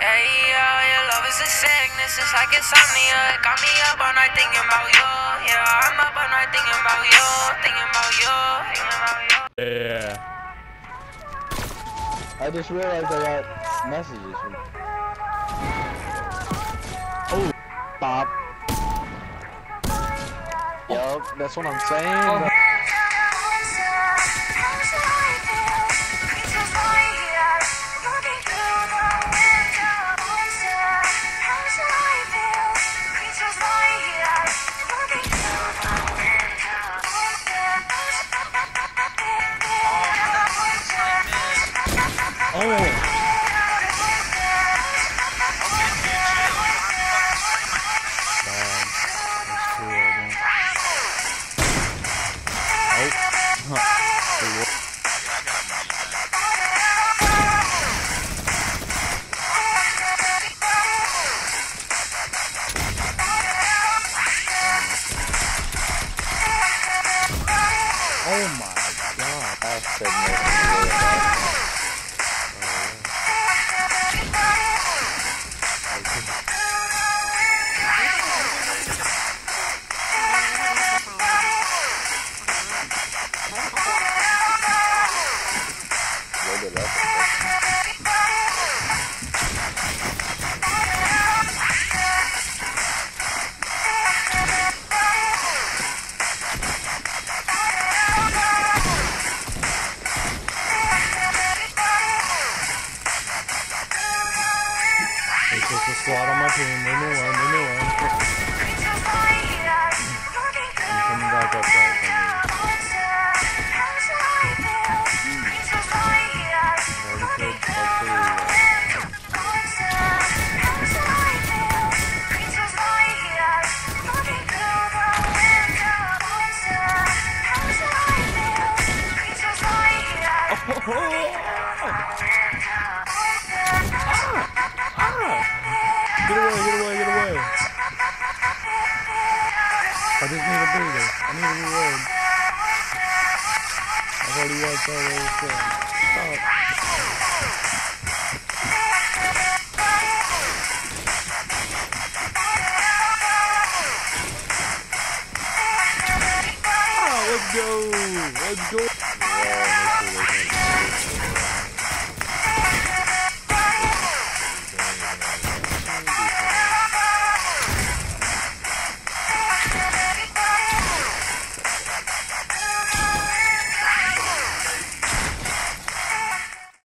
Yeah, yeah, your love is a sickness, it's like insomnia. It got me up all night thinking about you. Yeah, I'm up all night thinking about you, thinking about you, thinking about you. Yeah. I just realized I got messages from. Oh, Bob. Yup, that's what I'm saying. Oh. Oh my god. Little bit. It's just a squad on my team. Leave me alone. Leave me alone. Get away, get away, get away. I just need a breather. I need a reward. I've already wiped all those things. Stop. Let's go. Let's go.